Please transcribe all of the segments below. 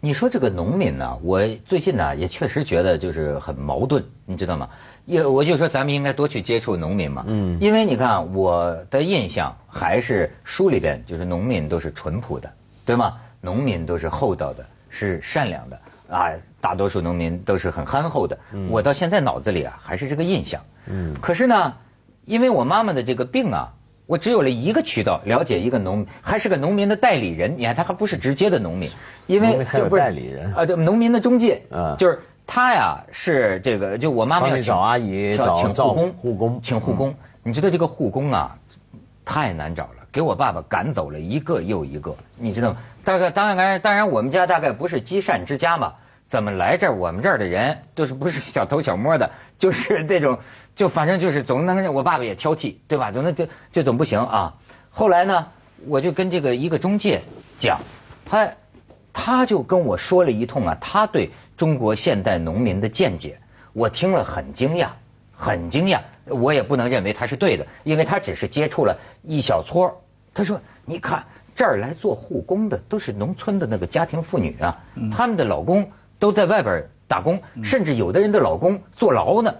你说这个农民呢，我最近呢也确实觉得就是很矛盾，你知道吗？也我就说咱们应该多去接触农民嘛，嗯，因为你看我的印象还是书里边就是农民都是淳朴的，对吗？农民都是厚道的，是善良的啊，大多数农民都是很憨厚的。嗯我到现在脑子里啊还是这个印象，嗯，可是呢，因为我妈妈的这个病啊。我只有了一个渠道了解一个农，还是个农民的代理人。你看，他还不是直接的农民，因为就不是代理人啊，对，农民的中介，就是他呀，是这个，就我妈妈要找阿姨，请护工，护工，请护工。你知道这个护工啊，太难找了，给我爸爸赶走了一个又一个，你知道吗？大概当然，当然我们家大概不是积善之家嘛。怎么来这儿？我们这儿的人都是不是小偷小摸的，就是那种，就反正就是总能。我爸爸也挑剔，对吧？总能就就总不行啊。后来呢，我就跟这个一个中介讲，他他就跟我说了一通啊，他对中国现代农民的见解，我听了很惊讶，很惊讶。我也不能认为他是对的，因为他只是接触了一小撮。他说：“你看这儿来做护工的都是农村的那个家庭妇女啊，他们的老公。”都在外边打工，甚至有的人的老公坐牢呢，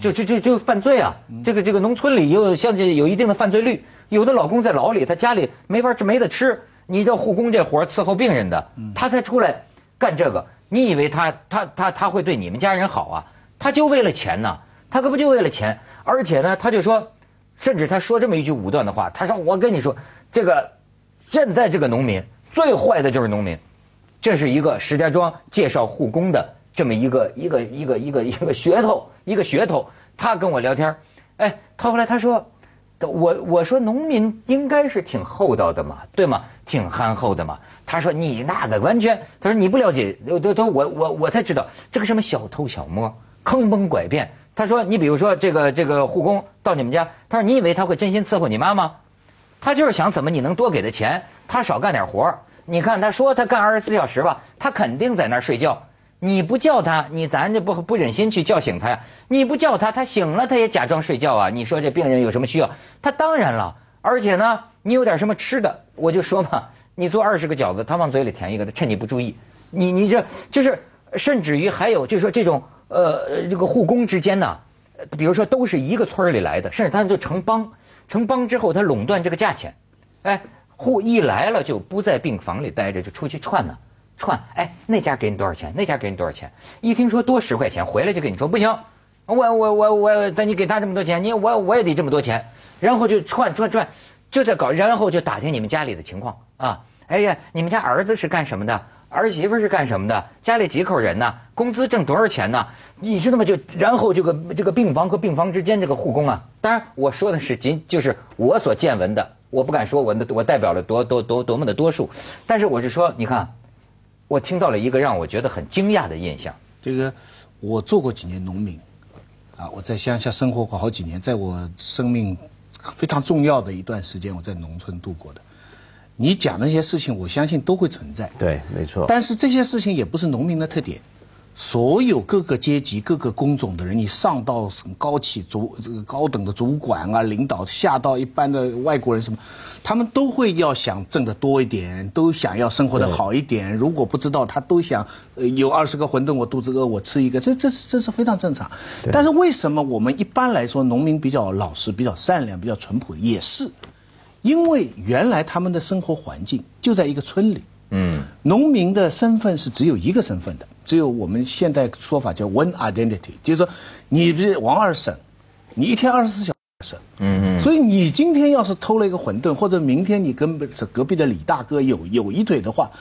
就就就就犯罪啊！这个这个农村里又像这有一定的犯罪率，有的老公在牢里，他家里没法吃没得吃，你这护工这活伺候病人的，他才出来干这个。你以为他他他他会对你们家人好啊？他就为了钱呢，他可不就为了钱？而且呢，他就说，甚至他说这么一句武断的话，他说：“我跟你说，这个现在这个农民最坏的就是农民。”这是一个石家庄介绍护工的这么一个一个一个一个一个噱头，一个噱头。他跟我聊天，哎，他后来他说，我我说农民应该是挺厚道的嘛，对吗？挺憨厚的嘛。他说你那个完全，他说你不了解，都都我我我才知道这个什么小偷小摸，坑蒙拐骗。他说你比如说这个这个护工到你们家，他说你以为他会真心伺候你妈吗？他就是想怎么你能多给他钱，他少干点活儿。你看，他说他干二十四小时吧，他肯定在那儿睡觉。你不叫他，你咱就不不忍心去叫醒他呀。你不叫他，他醒了他也假装睡觉啊。你说这病人有什么需要？他当然了。而且呢，你有点什么吃的，我就说嘛，你做二十个饺子，他往嘴里填一个，他趁你不注意。你你这就是，甚至于还有就是说这种呃这个护工之间呢，比如说都是一个村里来的，甚至他们就成帮，成帮之后他垄断这个价钱，哎。户一来了就不在病房里待着，就出去串呢，串。哎，那家给你多少钱？那家给你多少钱？一听说多十块钱，回来就跟你说不行，我我我我，但你给他这么多钱，你我我也得这么多钱。然后就串串串，就在搞，然后就打听你们家里的情况啊。哎呀，你们家儿子是干什么的？儿媳妇是干什么的？家里几口人呢？工资挣多少钱呢？你知道吗？就然后这个这个病房和病房之间这个护工啊，当然我说的是仅就是我所见闻的。我不敢说，我我代表了多多多多么的多数，但是我是说，你看，我听到了一个让我觉得很惊讶的印象。这个我做过几年农民，啊，我在乡下生活过好几年，在我生命非常重要的一段时间，我在农村度过的。你讲那些事情，我相信都会存在。对，没错。但是这些事情也不是农民的特点。所有各个阶级、各个工种的人，你上到什么高企主这个高等的主管啊、领导，下到一般的外国人什么，他们都会要想挣得多一点，都想要生活的好一点。如果不知道，他都想有二十个馄饨，我肚子饿，我吃一个，这这这是非常正常。但是为什么我们一般来说农民比较老实、比较善良、比较淳朴，也是因为原来他们的生活环境就在一个村里。嗯，农民的身份是只有一个身份的，只有我们现代说法叫 one identity，就是说你是王二婶，你一天二十四小时，嗯嗯，所以你今天要是偷了一个馄饨，或者明天你跟隔壁的李大哥有有一腿的话，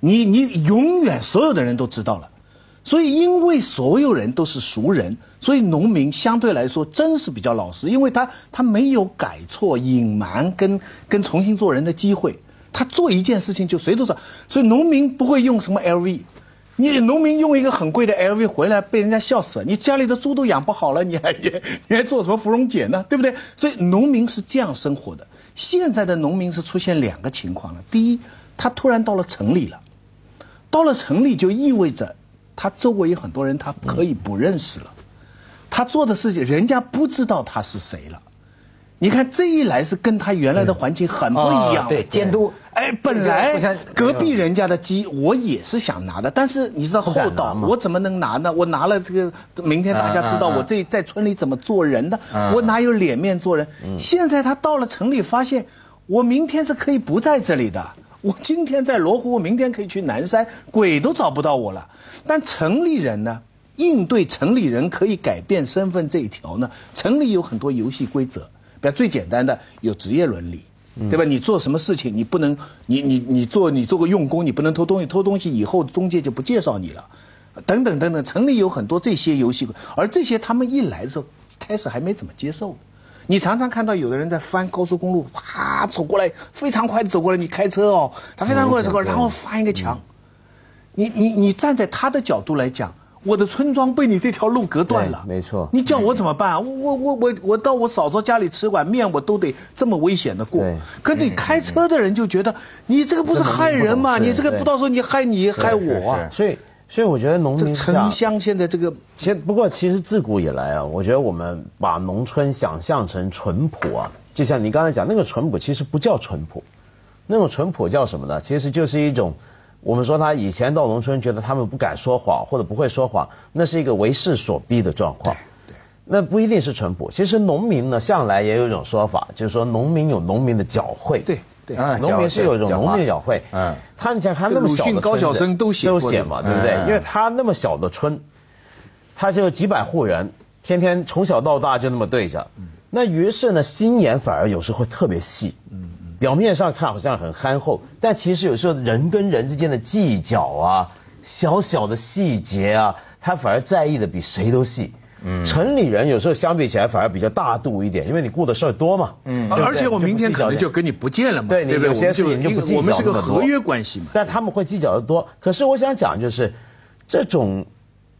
你你永远所有的人都知道了，所以因为所有人都是熟人，所以农民相对来说真是比较老实，因为他他没有改错、隐瞒跟跟重新做人的机会。他做一件事情就谁都知道，所以农民不会用什么 LV，你农民用一个很贵的 LV 回来被人家笑死了，你家里的猪都养不好了，你还你你还做什么芙蓉姐呢？对不对？所以农民是这样生活的。现在的农民是出现两个情况了，第一，他突然到了城里了，到了城里就意味着他周围有很多人他可以不认识了，他做的事情人家不知道他是谁了。你看这一来是跟他原来的环境很不一样。对，监督。哎，本来隔壁人家的鸡我也是想拿的，但是你知道厚道，我怎么能拿呢？我拿了这个，明天大家知道我这在村里怎么做人的，我哪有脸面做人？现在他到了城里，发现我明天是可以不在这里的。我今天在罗湖，我明天可以去南山，鬼都找不到我了。但城里人呢？应对城里人可以改变身份这一条呢？城里有很多游戏规则，比如最简单的有职业伦理，对吧？你做什么事情你不能，你你你做你做个用工，你不能偷东西，偷东西以后中介就不介绍你了，等等等等。城里有很多这些游戏而这些他们一来的时候，开始还没怎么接受。你常常看到有的人在翻高速公路，啪走过来，非常快的走过来，你开车哦，他非常快走过来，然后翻一个墙。你你你站在他的角度来讲。我的村庄被你这条路隔断了，没错。你叫我怎么办？我我我我我到我嫂嫂家里吃碗面，我都得这么危险的过。可你开车的人就觉得，你这个不是害人吗？你这个不到时候你害你害我。啊所以所以我觉得农民城乡现在这个，其不过其实自古以来啊，我觉得我们把农村想象成淳朴啊，就像你刚才讲那个淳朴，其实不叫淳朴，那种淳朴叫什么呢？其实就是一种。我们说他以前到农村，觉得他们不敢说谎或者不会说谎，那是一个为势所逼的状况。对，那不一定是淳朴。其实农民呢，向来也有一种说法，就是说农民有农民的缴会。对对，农民是有一种农民的缴会。嗯，他你想他那么小的高晓生都写都写嘛，对不对？因为他那么小的村，他就几百户人，天天从小到大就那么对着。那于是呢，心眼反而有时候会特别细。嗯。表面上看好像很憨厚，但其实有时候人跟人之间的计较啊，小小的细节啊，他反而在意的比谁都细。嗯，城里人有时候相比起来反而比较大度一点，因为你顾的事儿多嘛。嗯，而且我明天可能就跟你不见了嘛。对，你有些事情就不计较我们是个合约关系嘛。但他们会计较的多。可是我想讲就是这种。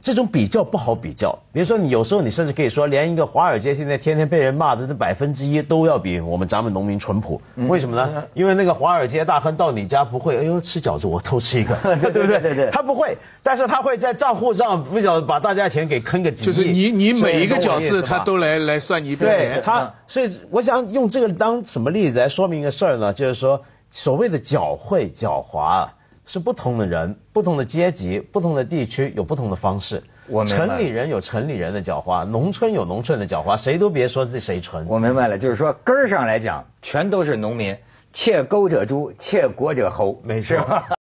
这种比较不好比较，比如说你有时候你甚至可以说，连一个华尔街现在天天被人骂的那百分之一都要比我们咱们农民淳朴，为什么呢？因为那个华尔街大亨到你家不会，哎呦吃饺子我偷吃一个，对不对？对对，他不会，但是他会在账户上不晓得把大家钱给坑个几亿。就是你你每一个饺子他都来来算你一笔钱。他所以我想用这个当什么例子来说明一个事儿呢？就是说所谓的狡惠狡猾。是不同的人，不同的阶级，不同的地区有不同的方式。我城里人有城里人的狡猾，农村有农村的狡猾，谁都别说这谁纯。我明白了，就是说根儿上来讲，全都是农民，窃钩者诛，窃国者侯，没错。